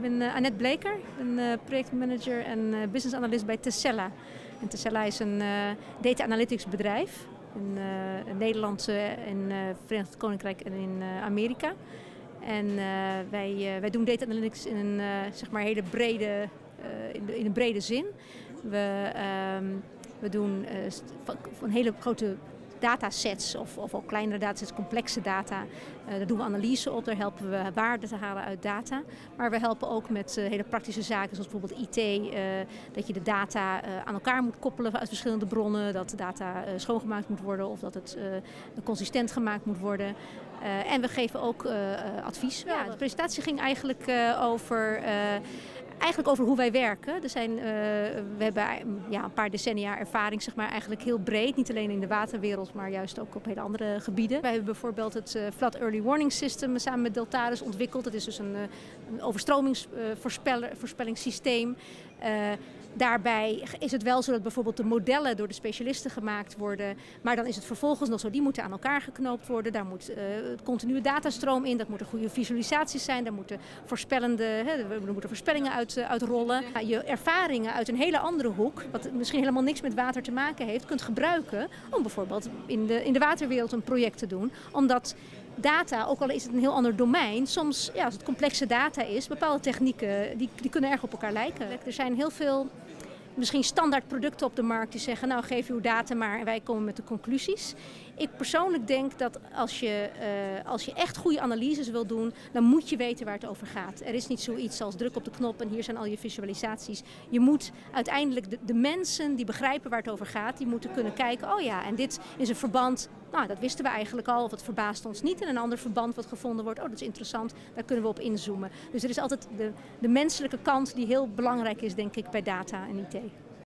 Ik ben uh, Annette Bleker, ik ben uh, projectmanager en uh, business analyst bij Tessella. En is een data analytics bedrijf in, Nederland, in Verenigd Koninkrijk en in Amerika. En wij, wij doen data analytics in een zeg maar hele brede, in, in, een brede zin. We, um, we doen een hele grote datasets of, of ook kleinere datasets, complexe data. Uh, daar doen we analyse op, daar helpen we waarde te halen uit data. Maar we helpen ook met uh, hele praktische zaken zoals bijvoorbeeld IT, uh, dat je de data aan elkaar moet koppelen uit verschillende bronnen, dat de data schoongemaakt moet worden of dat het consistent gemaakt moet worden. en we geven ook advies. Ja, de presentatie ging eigenlijk over eigenlijk over hoe wij werken. Er zijn, uh, we hebben ja, een paar decennia ervaring, zeg maar, eigenlijk heel breed. Niet alleen in de waterwereld, maar juist ook op hele andere gebieden. Wij hebben bijvoorbeeld het uh, Flood Early Warning System samen met Deltaris ontwikkeld. Dat is dus een, uh, een overstromingsvoorspellingssysteem. Daarbij is het wel zo dat bijvoorbeeld de modellen door de specialisten gemaakt worden. Maar dan is het vervolgens nog zo, die moeten aan elkaar geknoopt worden. Daar moet uh, continue datastroom in, dat moeten goede visualisaties zijn. Daar moeten voorspellende, hè, moeten voorspellingen uit, uh, uitrollen. Je ervaringen uit een hele andere hoek, wat misschien helemaal niks met water te maken heeft, kunt gebruiken om bijvoorbeeld in de, in de waterwereld een project te doen. Omdat data, ook al is het een heel ander domein, soms ja, als het complexe data is, bepaalde technieken die, die kunnen erg op elkaar lijken. Er zijn heel veel misschien standaard producten op de markt die zeggen, nou geef uw data maar en wij komen met de conclusies. Ik persoonlijk denk dat als je, uh, als je echt goede analyses wil doen, dan moet je weten waar het over gaat. Er is niet zoiets als druk op de knop en hier zijn al je visualisaties. Je moet uiteindelijk de, de mensen die begrijpen waar het over gaat, die moeten kunnen kijken, oh ja, en dit is een verband nou, dat wisten we eigenlijk al, of het verbaast ons niet. En een ander verband wat gevonden wordt, oh dat is interessant, daar kunnen we op inzoomen. Dus er is altijd de, de menselijke kant die heel belangrijk is, denk ik, bij data en IT.